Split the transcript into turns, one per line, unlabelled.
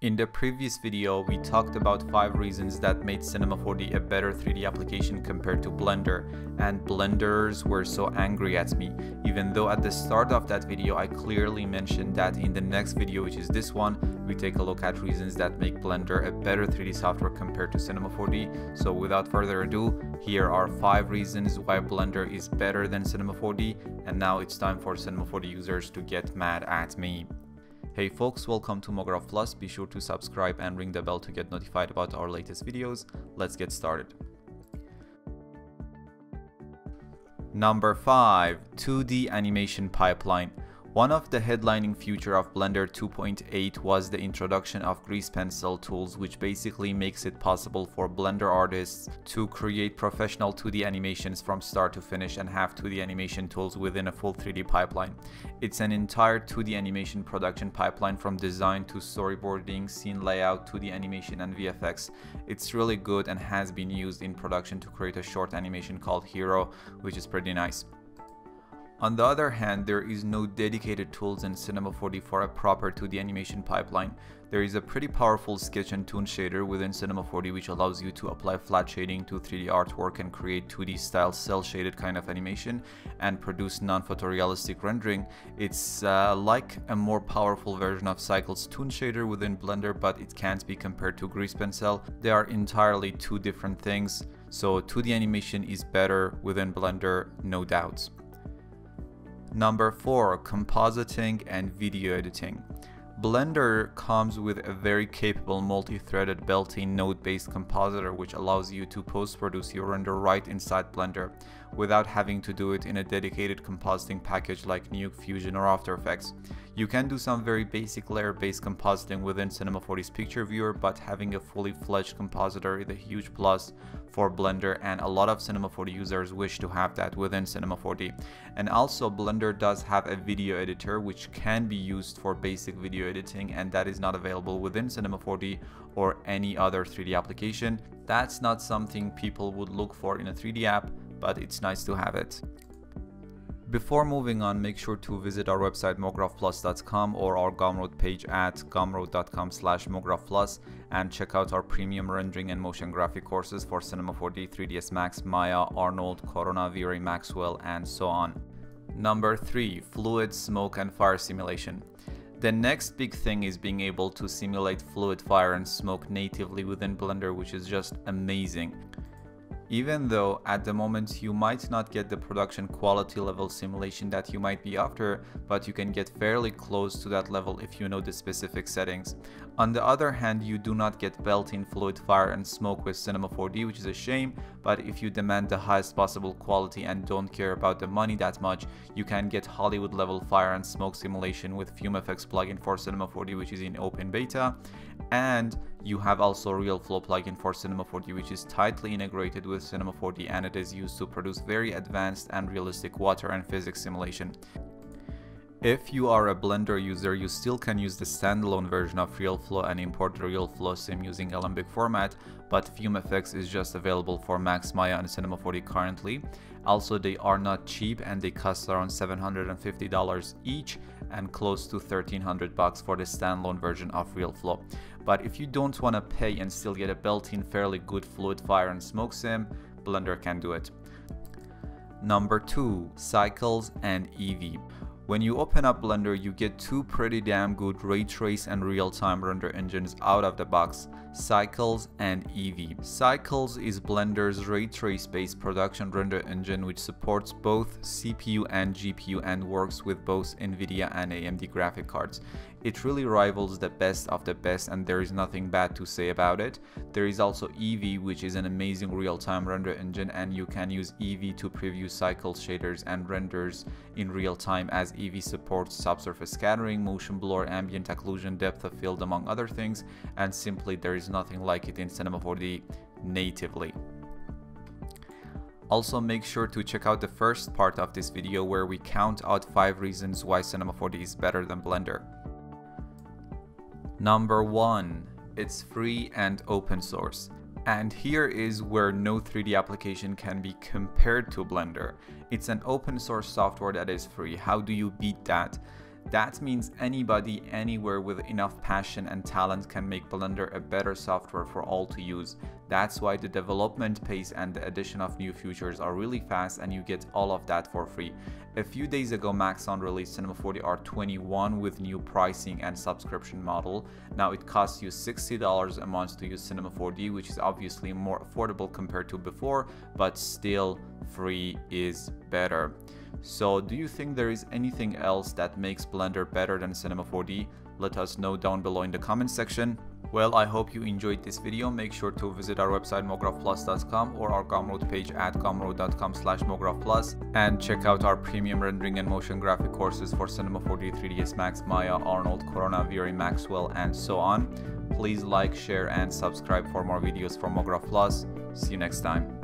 In the previous video, we talked about 5 reasons that made Cinema 4D a better 3D application compared to Blender, and Blenders were so angry at me, even though at the start of that video I clearly mentioned that in the next video, which is this one, we take a look at reasons that make Blender a better 3D software compared to Cinema 4D. So without further ado, here are 5 reasons why Blender is better than Cinema 4D, and now it's time for Cinema 4D users to get mad at me. Hey folks, welcome to MoGraph Plus. Be sure to subscribe and ring the bell to get notified about our latest videos. Let's get started. Number 5. 2D Animation Pipeline one of the headlining feature of Blender 2.8 was the introduction of grease pencil tools which basically makes it possible for Blender artists to create professional 2D animations from start to finish and have 2D animation tools within a full 3D pipeline. It's an entire 2D animation production pipeline from design to storyboarding, scene layout, 2D animation and VFX. It's really good and has been used in production to create a short animation called Hero which is pretty nice. On the other hand, there is no dedicated tools in Cinema 4D for a proper 2D animation pipeline. There is a pretty powerful sketch and toon shader within Cinema 4D which allows you to apply flat shading to 3D artwork and create 2D style cel shaded kind of animation and produce non-photorealistic rendering. It's uh, like a more powerful version of Cycle's toon shader within Blender but it can't be compared to Grease Pencil. They are entirely two different things. So 2D animation is better within Blender, no doubts. Number 4. Compositing and video editing. Blender comes with a very capable multi-threaded built-in node-based compositor which allows you to post-produce your render right inside Blender without having to do it in a dedicated compositing package like Nuke, Fusion or After Effects. You can do some very basic layer-based compositing within Cinema 4D's picture viewer, but having a fully fledged compositor is a huge plus for Blender and a lot of Cinema 4D users wish to have that within Cinema 4D. And also Blender does have a video editor which can be used for basic video editing and that is not available within Cinema 4D or any other 3D application. That's not something people would look for in a 3D app, but it's nice to have it. Before moving on, make sure to visit our website mographplus.com or our Gumroad page at gumroad.com slash mographplus and check out our premium rendering and motion graphic courses for Cinema 4D, 3ds Max, Maya, Arnold, Corona, V-Ray Maxwell, and so on. Number 3. Fluid, Smoke and Fire Simulation the next big thing is being able to simulate fluid fire and smoke natively within Blender which is just amazing. Even though at the moment you might not get the production quality level simulation that you might be after, but you can get fairly close to that level if you know the specific settings. On the other hand, you do not get built-in fluid fire and smoke with Cinema 4D, which is a shame, but if you demand the highest possible quality and don't care about the money that much, you can get Hollywood level fire and smoke simulation with FumeFX plugin for Cinema 4D, which is in open beta and you have also RealFlow plugin for Cinema 4D which is tightly integrated with Cinema 4D and it is used to produce very advanced and realistic water and physics simulation. If you are a Blender user, you still can use the standalone version of RealFlow and import the RealFlow sim using Alembic format, but FumeFX is just available for Max Maya and Cinema 4D currently. Also, they are not cheap and they cost around $750 each and close to 1300 bucks for the standalone version of RealFlow. But if you don't want to pay and still get a built-in fairly good fluid fire and smoke sim, Blender can do it. Number 2. Cycles and Eevee. When you open up Blender, you get two pretty damn good ray trace and real-time render engines out of the box, Cycles and Eevee. Cycles is Blender's ray trace based production render engine which supports both CPU and GPU and works with both Nvidia and AMD graphic cards. It really rivals the best of the best and there is nothing bad to say about it. There is also Eevee which is an amazing real-time render engine and you can use Eevee to preview cycle shaders and renders in real time as Eevee supports subsurface scattering, motion blur, ambient occlusion, depth of field among other things and simply there is nothing like it in Cinema 4D natively. Also make sure to check out the first part of this video where we count out 5 reasons why Cinema 4D is better than Blender. Number 1. It's free and open source. And here is where no 3D application can be compared to Blender. It's an open source software that is free. How do you beat that? That means anybody anywhere with enough passion and talent can make Blender a better software for all to use. That's why the development pace and the addition of new features are really fast and you get all of that for free. A few days ago Maxon released Cinema 4D R21 with new pricing and subscription model. Now it costs you $60 a month to use Cinema 4D which is obviously more affordable compared to before but still free is better. So do you think there is anything else that makes Blender better than Cinema 4D? Let us know down below in the comment section. Well, I hope you enjoyed this video. Make sure to visit our website mographplus.com or our Gumroad page at gumroad.com slash mographplus and check out our premium rendering and motion graphic courses for Cinema 4D, 3ds Max, Maya, Arnold, Corona, V-Ray, Maxwell, and so on. Please like, share, and subscribe for more videos from Mograph Plus. See you next time.